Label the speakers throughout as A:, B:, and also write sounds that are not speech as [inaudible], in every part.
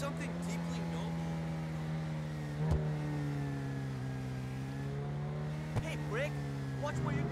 A: Something deeply noble. Hey, Brick, watch where you're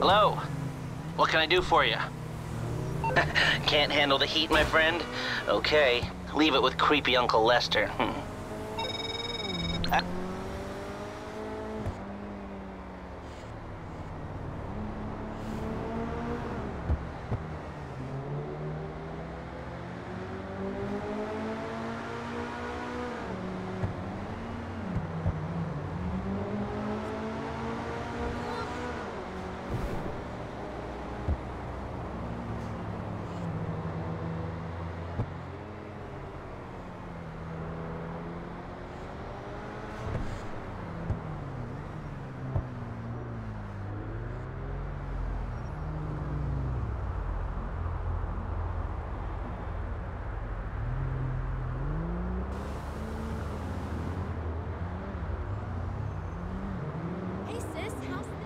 B: Hello?
C: What can I do for you? [laughs] Can't handle the heat, my friend? Okay, leave it with creepy Uncle Lester. Hmm. Hmm.
D: Hey sis,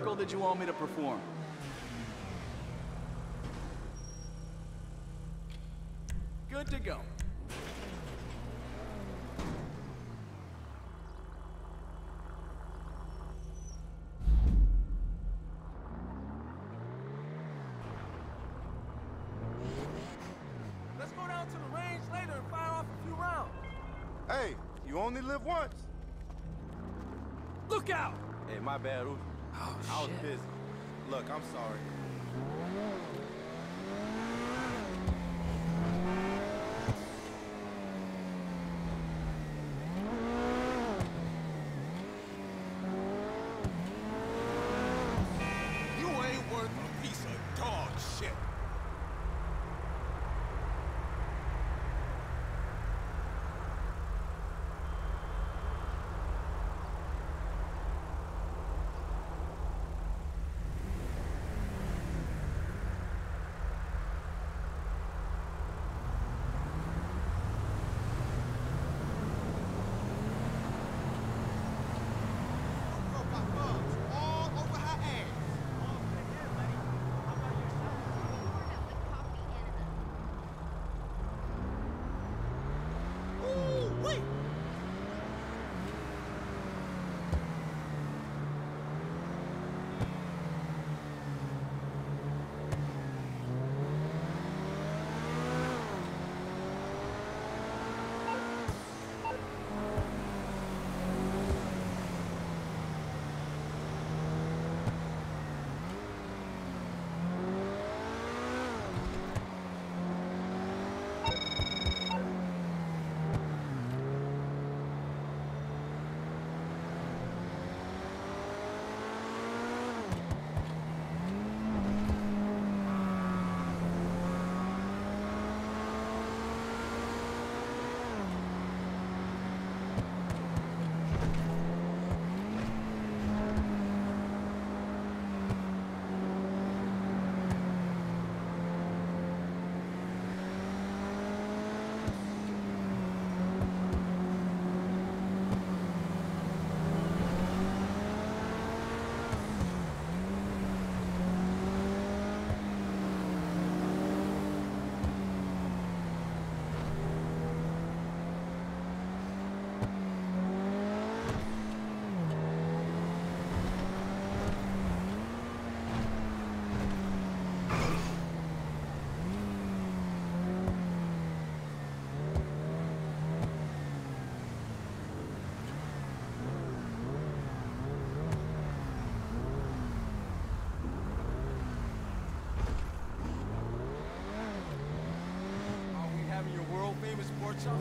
E: miracle did you want me to perform? Good to go.
B: Let's go down to the range later and fire off a few rounds. Hey, you only live once.
E: Look out!
B: Hey, my bad, Uzi.
E: Oh,
B: I was busy. Look, I'm sorry.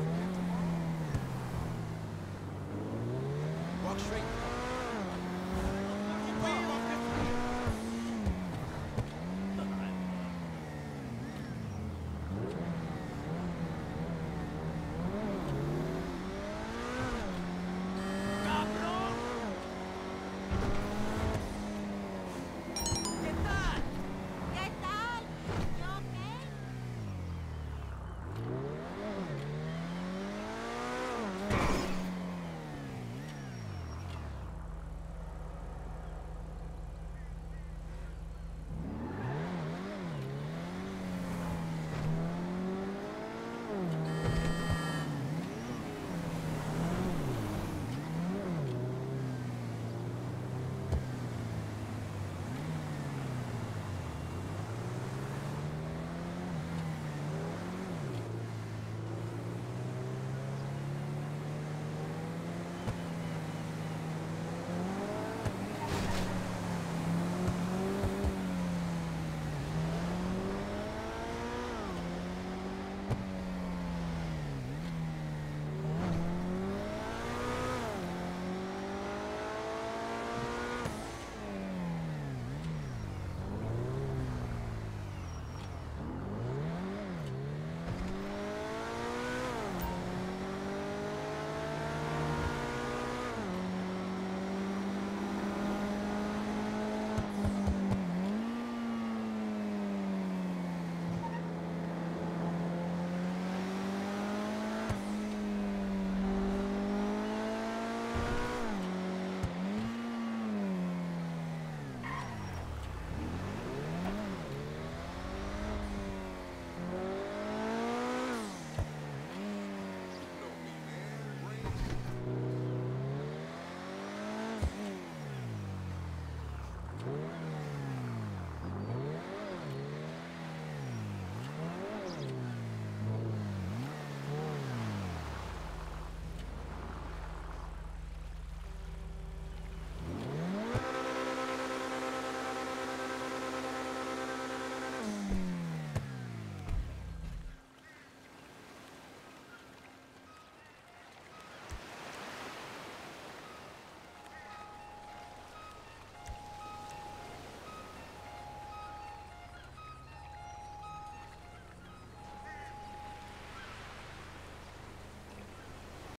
E: Again tomorrow? Walk straight